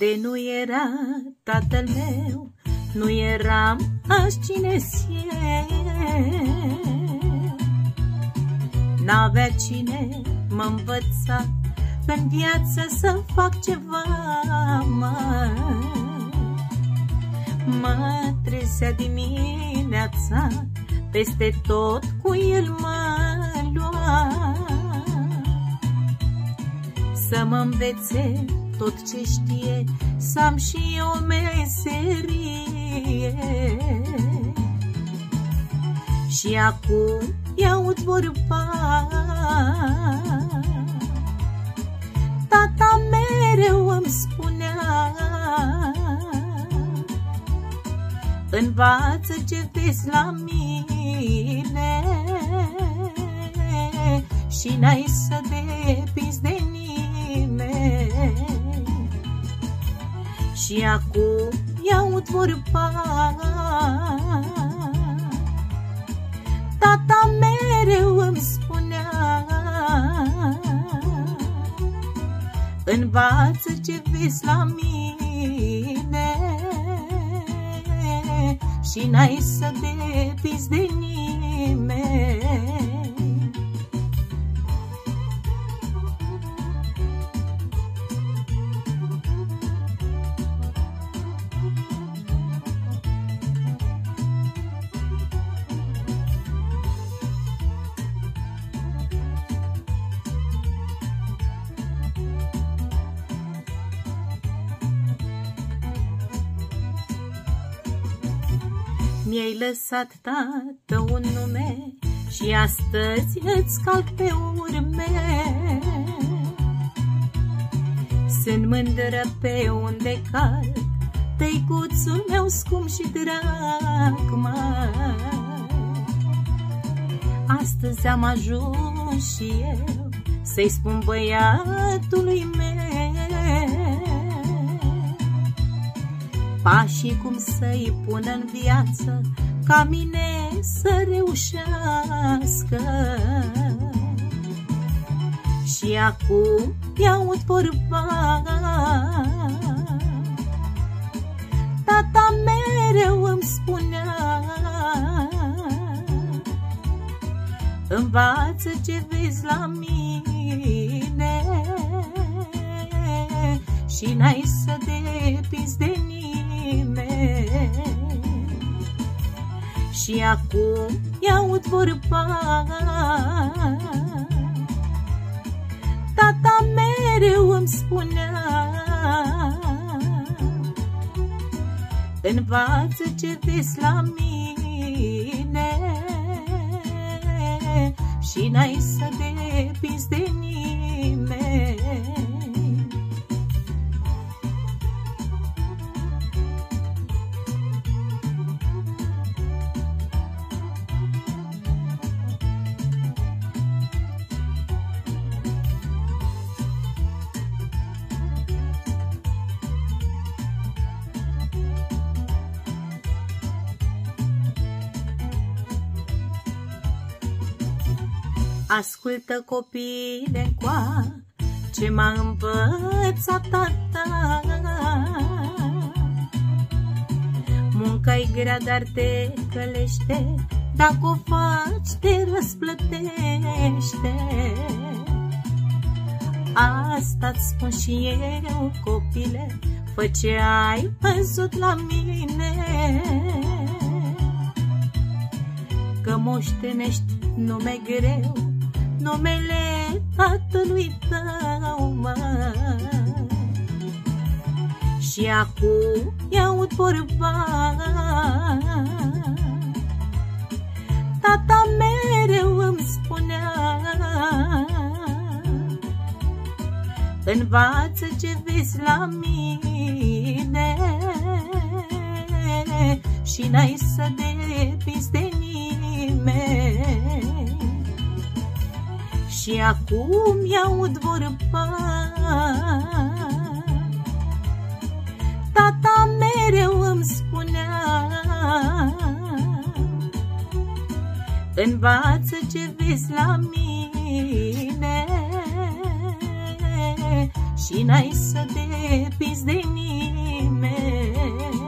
De nu era tatăl meu, nu eram aș cine N-avea cine mă învăța în viață să fac ceva, mă. Mă trezea dimineața, peste tot cu el mă lua. Să mă învețe tot ce știe, să am și o meserie. Și acum i-aud vorba Tata mereu îmi spunea Învață ce vezi la mine Și n-ai să depinzi de nimeni Și acum i-aud vorba Tata mereu îmi spunea Învață ce vezi la mine Și n-ai să depinzi de nimeni Mi-ai lăsat, tată, un nume Și astăzi îți calc pe urme. Sunt mândră pe unde calc Tăicuțul meu scump și drag, mă. Astăzi am ajuns și eu Să-i spun băiatului meu pașii cum să-i pun în viață, ca mine să reușească. Și acum i-aud vorba, tata mereu îmi spunea, Învață ce vezi la mine Și n-ai să depinzi de Și acum i-aud vorba. Tata mereu îmi spunea Învață ce vezi la mine Și n-ai să depinzi de nimeni Ascultă copile coa ce m-a învățat tata. Munca-i grea, dar te călește Dacă o faci, te răsplătește. Asta-ți spun și eu, copile Fă ce ai văzut la mine. Că moștenești nume greu numele tatălui tău, mă. Și acum i-aud vorba Tata mereu îmi spunea Învață ce vezi la mine Și n-ai să depinzi de și acum i-aud vorba. Tata mereu îmi spunea Învață ce vezi la mine Și n-ai să depinzi de nimeni